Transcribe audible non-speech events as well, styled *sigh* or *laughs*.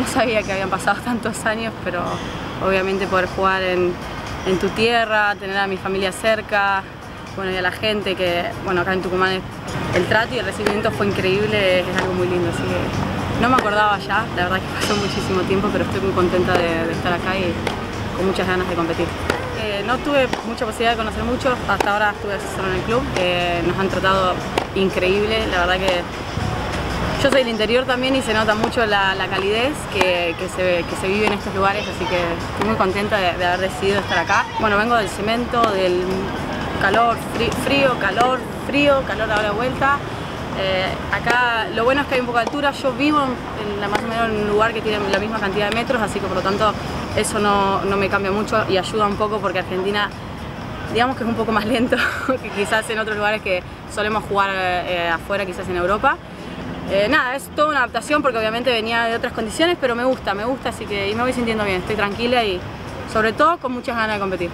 no sabía que habían pasado *laughs* tantos años, pero obviamente poder jugar en, en tu tierra, tener a mi familia cerca, bueno, y a la gente que, bueno, acá en Tucumán el trato y el recibimiento fue increíble, es algo muy lindo, así que no me acordaba ya, la verdad que *laughs* pasó muchísimo tiempo, pero estoy muy contenta de, estar acá y con muchas ganas de competir. Eh, no tuve mucha posibilidad de conocer mucho, hasta ahora estuve solo en el club, eh, nos han tratado increíble, la verdad que yo soy del interior también y se nota mucho la, calidez que, se, vive en estos lugares, así que estoy muy contenta de, de haber decidido estar acá. Bueno, vengo del cemento, del calor, frío, calor, frío, calor a la vuelta. Eh, acá lo bueno es que hay un poco de altura, yo vivo en, más o menos en un lugar que tiene la misma cantidad de metros, así que por lo tanto eso no, me cambia mucho y ayuda un poco porque Argentina digamos que es un poco más lento *laughs* que quizás en otros lugares que solemos jugar eh, afuera, quizás en Europa. Eh, nada, es toda una adaptación porque obviamente venía de otras condiciones, pero me gusta, me gusta, así que me voy sintiendo bien, estoy tranquila y sobre todo con muchas ganas de competir.